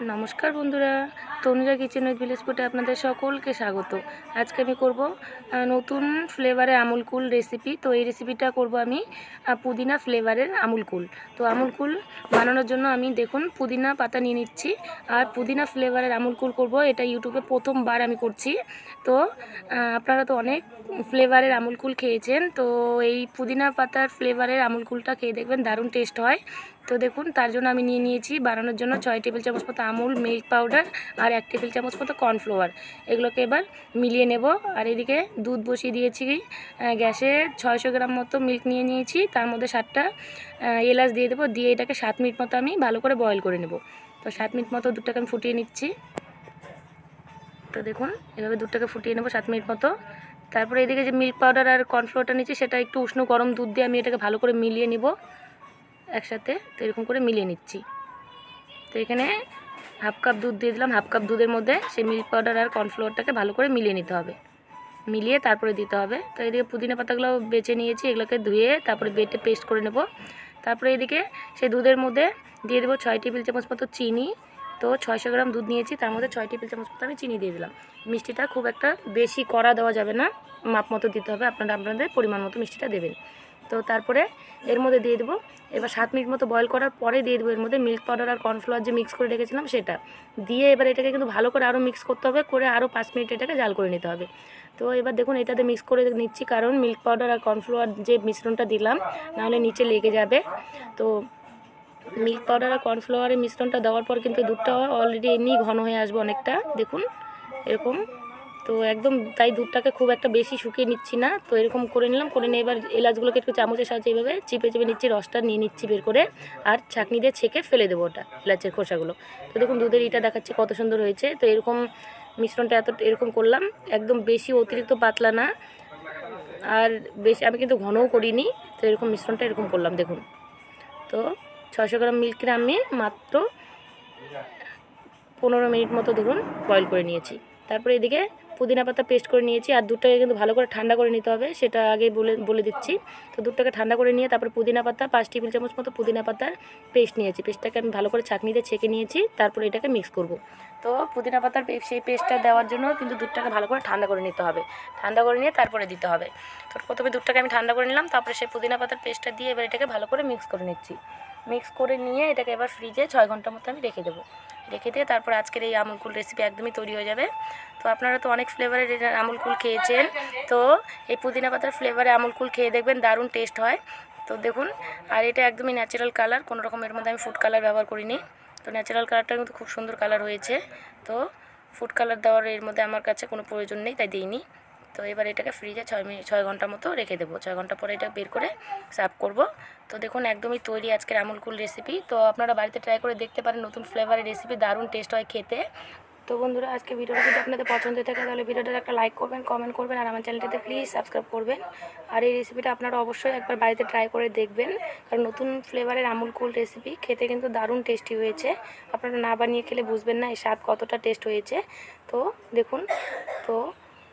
নমস্কার বন্ধুরা, Tanuja kitchen with village ফুটে আপনাদের সকলকে স্বাগত। আজকে আমি করব নতুন ফ্লেভারের আমুল কুল রেসিপি তো এই রেসিপিটা করব আমি পুদিনা ফ্লেভারের আমুল কুল। তো আমুল কুল বানানোর জন্য আমি দেখুন, পুদিনা পাতা নিয়ে নিচ্ছি। আর পুদিনা ফ্লেভারের আমুল কুল করব, এটা ইউটিউবে প্রথমবার আমি করছি। তো আপনারা তো অনেক ফ্লেভারের আমুল কুল খেয়েছেন, তো এই পুদিনা পাতার ফ্লেভারের আমুল কুলটা খেয়ে দেখবেন দারুণ টেস্ট হয়। তো দেখুন, তার জন্য আমি নিয়ে নিয়েছি বানানোর জন্য ছয় টেবিল চামচ মতো আমুল মিল্ক পাউডার আর এক টেবিল চামচ মতো কর্নফ্লাওয়ার এগুলোকে এবার মিলিয়ে নেব। আর এদিকে দুধ বসিয়ে দিয়েছি। গ্যাসে ছয়শো গ্রাম মতো মিল্ক নিয়ে নিয়েছি। তার মধ্যে সাতটা এলাচ দিয়ে দেবো। দিয়ে এটাকে সাত মিনিট মতো আমি ভালো করে বয়েল করে নেব। তো সাত মিনিট মতো দুধটাকে আমি ফুটিয়ে নিচ্ছি। তো দেখুন, এভাবে দুধটাকে ফুটিয়ে নেব সাত মিনিট মতো। তারপরে এদিকে যে মিল্ক পাউডার আর কর্নফ্লোরটা নিচ্ছি, সেটা একটু উষ্ণ গরম দুধ দিয়ে আমি এটাকে ভালো করে মিলিয়ে নিব। একসাথে, তো এরকম করে মিলিয়ে নিচ্ছি। তো এখানে হাফ কাপ দুধ দিয়ে দিলাম। হাফ কাপ দুধের মধ্যে সেই মিল্ক পাউডার আর কর্নফ্লোরটাকে ভালো করে মিলিয়ে নিতে হবে। মিলিয়ে তারপরে দিতে হবে। তো এদিকে পুদিনা পাতাগুলো বেছে নিয়েছি, এগুলোকে ধুয়ে তারপরে বেটে পেস্ট করে নেব। তারপরে এদিকে সেই দুধের মধ্যে দিয়ে দেবো ছয় টেবিল চামচ মতো চিনি। তো ছয়শো গ্রাম দুধ নিয়েছি, তার মধ্যে ছয় টেবিল চামচ মতো আমি চিনি দিয়ে দিলাম। মিষ্টিটা খুব একটা বেশি কড়া দেওয়া যাবে না। মাপ মতো দিতে হবে। আপনারা আপনাদের পরিমাণ মতো মিষ্টিটা দেবেন। তো তারপরে এর মধ্যে দিয়ে দেবো। এবার সাত মিনিট মতো বয়েল করার পরে দিয়ে দেবো এর মধ্যে মিল্ক পাউডার আর কর্নফ্লাওয়ার যে মিক্স করে রেখেছিলাম সেটা। দিয়ে এবার এটাকে কিন্তু ভালো করে আরও মিক্স করতে হবে, করে আরও পাঁচ মিনিট এটাকে জাল করে নিতে হবে। তো এবার দেখুন এটাতে মিক্স করে নিচ্ছি কারণ মিল্ক পাউডার আর কর্নফ্লাওয়ার যে মিশ্রণটা দিলাম, নাহলে নিচে লেগে যাবে। তো মিল্ক পাউডার আর কর্নফ্লাওয়ারের মিশ্রণটা দেওয়ার পর কিন্তু দুধটা অলরেডি এমনি ঘন হয়ে আসবে অনেকটা। দেখুন, এরকম তো একদম তাই দুধটাকে খুব একটা বেশি শুকিয়ে নিচ্ছি না। তো এরকম করে নিলাম, করে নিয়ে এবার এলাচগুলোকে একটু চামচের সাহায্যে এইভাবে চিপে চিপে নিচ্ছি, রসটা নিয়ে নিচ্ছি বের করে, আর ছাঁকনি দিয়ে ছেঁকে ফেলে দেবো ওটা, এলাচের খোসাগুলো। তো দেখুন দুধের ইটা দেখাচ্ছে কত সুন্দর হয়েছে। তো এরকম মিশ্রণটা এত, এরকম করলাম, একদম বেশি অতিরিক্ত পাতলা না, আর বেশি, আমি কিন্তু ঘনও করিনি, তো এরকম মিশ্রণটা এরকম করলাম, দেখুন। তো ছশো গ্রাম মিল্কের আমি মাত্র পনেরো মিনিট মতো ধরুন বয়েল করে নিয়েছি। তারপরে এদিকে পুদিনা পাতা পেস্ট করে নিয়েছি, আর দুধটাকে কিন্তু ভালো করে ঠান্ডা করে নিতে হবে, সেটা আগে বলে বলে দিচ্ছি। তো দুধটাকে ঠান্ডা করে নিয়ে তারপর পুদিনা পাতা, পাঁচ টেবিল চামচ মতো পুদিনা পাতার পেস্ট নিয়েছি। পেস্টটাকে আমি ভালো করে ছাঁকনিতে ছেঁকে নিয়েছি, তারপরে এটাকে মিক্স করব। তো পুদিনা পাতার সেই পেস্টটা দেওয়ার জন্য কিন্তু দুধটাকে ভালো করে ঠান্ডা করে নিতে হবে। ঠান্ডা করে নিয়ে তারপরে দিতে হবে। তো প্রথমে দুধটাকে আমি ঠান্ডা করে নিলাম, তারপরে সেই পুদিনা পাতার পেস্টটা দিয়ে এবার এটাকে ভালো করে মিক্স করে নিচ্ছি। মিক্স করে নিয়ে এটাকে এবার ফ্রিজে ছয় ঘণ্টা মতো আমি রেখে দেবো। রেখে দিয়ে তারপর আজকের এই আমুল কুল রেসিপি একদমই তৈরি হয়ে যাবে। তো আপনারা তো অনেক ফ্লেভারের আমুল কুল খেয়েছেন। তো এই পুদিনা পাতার ফ্লেভারে আমুল কুল খেয়ে দেখবেন দারুণ টেস্ট হয়। তো দেখুন, আর এটা একদমই ন্যাচারাল কালার কোনো রকম এর মধ্যে আমি ফুড কালার ব্যবহার করিনি। তো ন্যাচারাল কালারটা কিন্তু খুব সুন্দর কালার হয়েছে। তো ফুড কালার দেওয়ার এর মধ্যে আমার কাছে কোনো প্রয়োজন নেই, তাই দিইনি। তো এবার এটাকে ফ্রিজে ছয় মিনিট ছয় ঘণ্টা মতো রেখে দেবো। ছয় ঘণ্টা পরে এটা বের করে সার্ভ করব। তো দেখুন, একদমই তৈরি আজকের আমুল কুল রেসিপি তো আপনারা বাড়িতে ট্রাই করে দেখতে পারেন, নতুন ফ্লেভারের রেসিপি দারুণ টেস্ট হয় খেতে। তো বন্ধুরা, আজকে ভিডিওটা যদি আপনাদের পছন্দ হয়ে থাকে, তাহলে ভিডিওটার একটা লাইক করবেন কমেন্ট করবেন, আর আমার চ্যানেলটাতে প্লিজ সাবস্ক্রাইব করবেন। আর এই রেসিপিটা আপনারা অবশ্যই একবার বাড়িতে ট্রাই করে দেখবেন, কারণ নতুন ফ্লেভারের আমুল কুল রেসিপি খেতে কিন্তু দারুণ টেস্টি হয়েছে। আপনারা না বানিয়ে খেলে বুঝবেন না এই স্বাদ কতটা টেস্ট হয়েছে। তো দেখুন, তো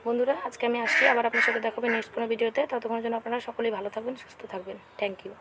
বন্ধুরা, আজকে আমি আসছি। আবার আপনার সাথে দেখাবেন নেক্সট কোনো ভিডিওতে। ততক্ষণের জন্য আপনারা সকলেই ভালো থাকবেন, সুস্থ থাকবেন। Thank you